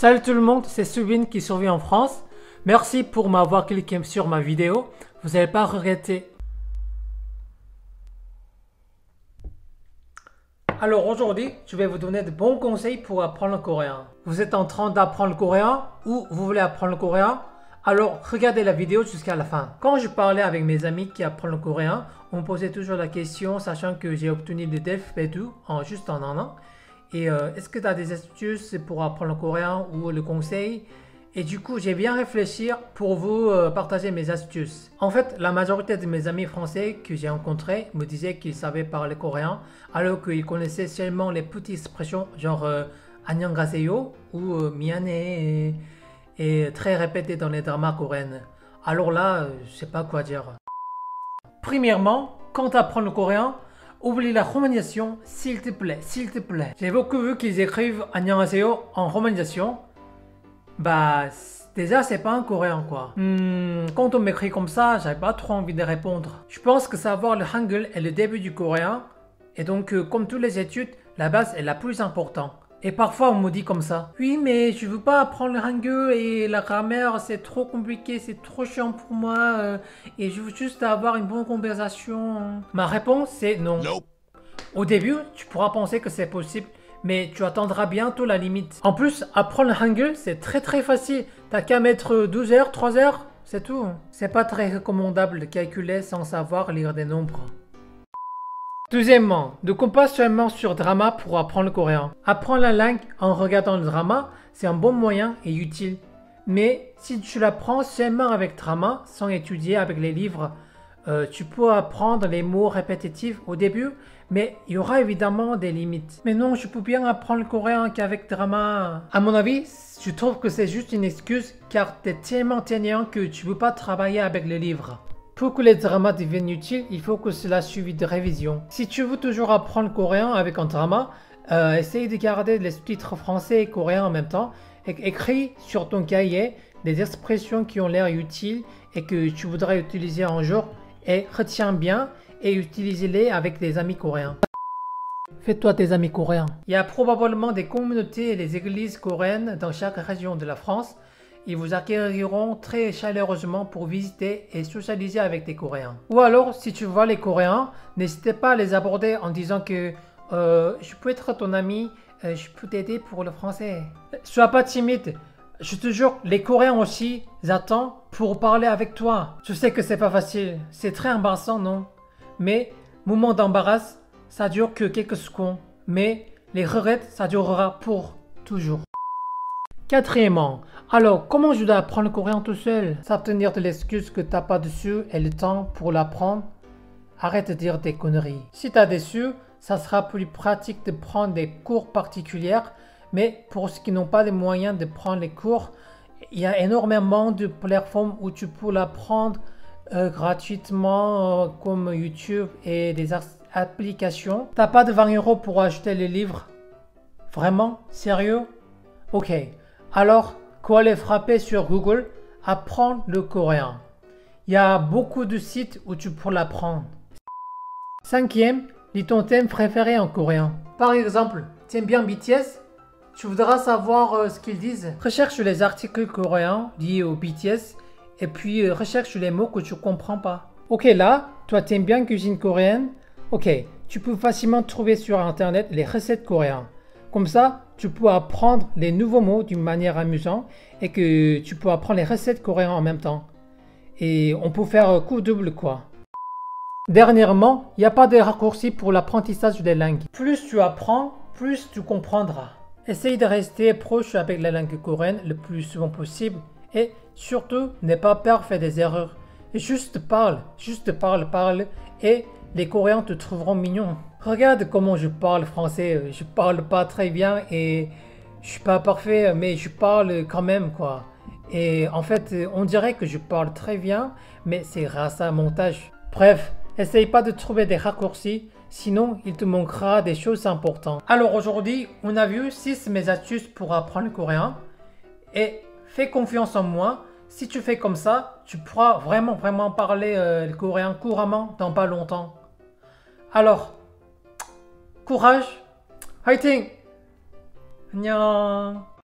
Salut tout le monde, c'est Subin qui survit en France. Merci pour m'avoir cliqué sur ma vidéo. Vous n'allez pas regretter. Alors aujourd'hui, je vais vous donner de bons conseils pour apprendre le coréen. Vous êtes en train d'apprendre le coréen ou vous voulez apprendre le coréen? Alors, regardez la vidéo jusqu'à la fin. Quand je parlais avec mes amis qui apprennent le coréen, on me posait toujours la question, sachant que j'ai obtenu des DEF B2 en juste en un an. Et euh, est-ce que tu as des astuces pour apprendre le coréen ou le conseil et du coup, j'ai bien réfléchi pour vous euh, partager mes astuces. En fait, la majorité de mes amis français que j'ai rencontrés me disaient qu'ils savaient parler coréen, alors qu'ils connaissaient seulement les petites expressions genre euh, 안녕하세요 ou euh, miane et, très répétées dans les dramas coréens. Alors là, je sais pas quoi dire. Premièrement, quand tu apprends le coréen, Oublie la romanisation, s'il te plaît, s'il te plaît. J'ai beaucoup vu qu'ils écrivent Annyeonghaseyo en romanisation. Bah, déjà, c'est pas en coréen quoi. Hmm, quand on m'écrit comme ça, j'avais pas trop envie de répondre. Je pense que savoir le hangul est le début du coréen. Et donc, euh, comme toutes les études, la base est la plus importante. Et parfois, on me dit comme ça. Oui, mais je veux pas apprendre le hangul et la grammaire, c'est trop compliqué, c'est trop chiant pour moi, euh, et je veux juste avoir une bonne conversation. Ma réponse, c'est non. Au début, tu pourras penser que c'est possible, mais tu attendras bientôt la limite. En plus, apprendre le Hangul, c'est très très facile. T'as qu'à mettre 12 heures, 3 heures, c'est tout. C'est pas très recommandable de calculer sans savoir lire des nombres. Deuxièmement, ne compte pas seulement sur drama pour apprendre le coréen. Apprendre la langue en regardant le drama, c'est un bon moyen et utile. Mais si tu l'apprends seulement avec drama, sans étudier avec les livres, euh, tu peux apprendre les mots répétitifs au début, mais il y aura évidemment des limites. Mais non, je peux bien apprendre le coréen qu'avec drama. À mon avis, je trouve que c'est juste une excuse car tu es tellement teignant que tu peux pas travailler avec les livres. Pour que les dramas deviennent utiles, il faut que cela suive de révision. Si tu veux toujours apprendre le coréen avec un drama, euh, essaye de garder les sous-titres français et coréens en même temps écris sur ton cahier des expressions qui ont l'air utiles et que tu voudrais utiliser un jour et retiens bien et utilisez-les avec des amis coréens. Fais-toi tes amis coréens. Il y a probablement des communautés et des églises coréennes dans chaque région de la France. Ils vous accueilleront très chaleureusement pour visiter et socialiser avec des Coréens. Ou alors, si tu vois les Coréens, n'hésitez pas à les aborder en disant que euh, je peux être ton ami, euh, je peux t'aider pour le français. Sois pas timide. Je te jure, les Coréens aussi attendent pour parler avec toi. Je sais que c'est pas facile, c'est très embarrassant, non? Mais moment d'embarras, ça dure que quelques secondes. Mais les regrets, ça durera pour toujours. Quatrièmement, alors comment je dois apprendre le coréen tout seul? S'abstenir de l'excuse que t'as pas dessus et le temps pour l'apprendre? Arrête de dire des conneries. Si t'as dessus, ça sera plus pratique de prendre des cours particuliers, mais pour ceux qui n'ont pas les moyens de prendre les cours, il y a énormément de plateformes où tu peux l'apprendre euh, gratuitement euh, comme YouTube et des applications. T'as pas de 20 euros pour acheter les livres? Vraiment? Sérieux? Ok. Alors, quoi les frapper sur Google Apprendre le coréen. Il y a beaucoup de sites où tu peux l'apprendre. Cinquième, lis ton thème préféré en coréen. Par exemple, aimes bien BTS Tu voudras savoir euh, ce qu'ils disent. Recherche les articles coréens liés au BTS et puis euh, recherche les mots que tu comprends pas. Ok, là, toi t'aimes bien cuisine coréenne? Ok, tu peux facilement trouver sur internet les recettes coréennes. Comme ça, tu peux apprendre les nouveaux mots d'une manière amusante et que tu peux apprendre les recettes coréennes en même temps. Et on peut faire coup double quoi. Dernièrement, il n'y a pas de raccourci pour l'apprentissage des langues. Plus tu apprends, plus tu comprendras. Essaye de rester proche avec la langue coréenne le plus souvent possible et surtout, n'aie pas peur de faire des erreurs. Juste parle, juste parle, parle et les Coréens te trouveront mignon. Regarde comment je parle français. Je parle pas très bien et je suis pas parfait, mais je parle quand même quoi. Et en fait, on dirait que je parle très bien, mais c'est grâce à un montage. Bref, essaye pas de trouver des raccourcis, sinon il te manquera des choses importantes. Alors aujourd'hui, on a vu 6 mes astuces pour apprendre le coréen. Et fais confiance en moi. Si tu fais comme ça, tu pourras vraiment, vraiment parler euh, le coréen couramment dans pas longtemps. Alors, courage, fighting! 안녕.